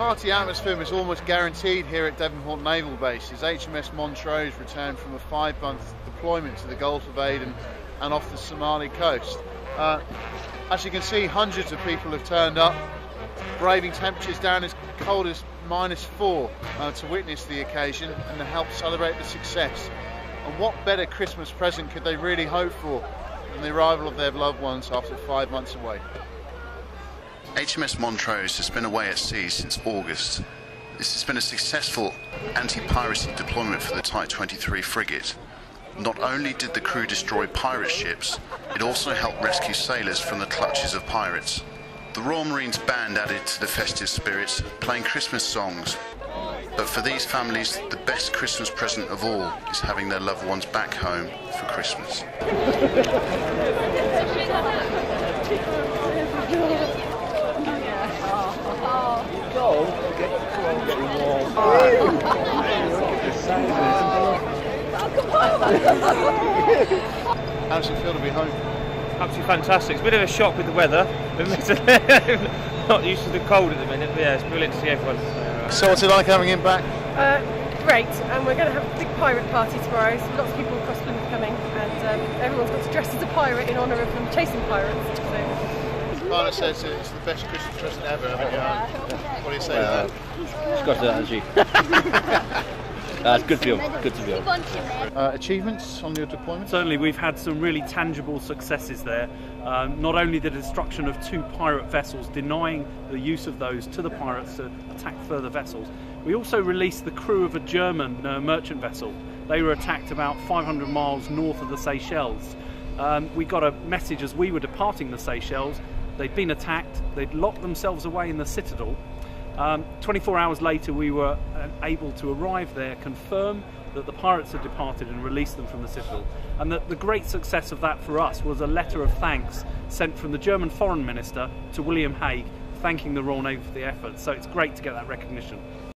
party atmosphere was almost guaranteed here at Devonport Naval Base as HMS Montrose returned from a five-month deployment to the Gulf of Aden and off the Somali coast. Uh, as you can see, hundreds of people have turned up, braving temperatures down as cold as minus four uh, to witness the occasion and to help celebrate the success. And what better Christmas present could they really hope for than the arrival of their loved ones after five months away? HMS Montrose has been away at sea since August. This has been a successful anti-piracy deployment for the Type 23 frigate. Not only did the crew destroy pirate ships, it also helped rescue sailors from the clutches of pirates. The Royal Marines Band added to the festive spirits, playing Christmas songs. But for these families, the best Christmas present of all is having their loved ones back home for Christmas. How does it feel to be home? Absolutely fantastic. It's a bit of a shock with the weather. Not used to the cold at the minute, but yeah, it's brilliant to see everyone. So what's it like having him back? Uh, great, and we're going to have a big pirate party tomorrow. So lots of people across Plymouth coming, and um, everyone's got to dress as a pirate in honour of them chasing pirates. So Pilot says it's the best Christmas present ever. having you home. What do you say to She's got that, hasn't she? That's good for you. Good to be Uh, achievements on your deployment? Certainly, we've had some really tangible successes there. Um, not only the destruction of two pirate vessels, denying the use of those to the pirates to attack further vessels, we also released the crew of a German uh, merchant vessel. They were attacked about 500 miles north of the Seychelles. Um, we got a message as we were departing the Seychelles. They'd been attacked, they'd locked themselves away in the citadel. Um, 24 hours later, we were uh, able to arrive there, confirm that the pirates had departed and released them from the citadel. And that the great success of that for us was a letter of thanks sent from the German foreign minister to William Hague, thanking the Royal Navy for the effort. So it's great to get that recognition.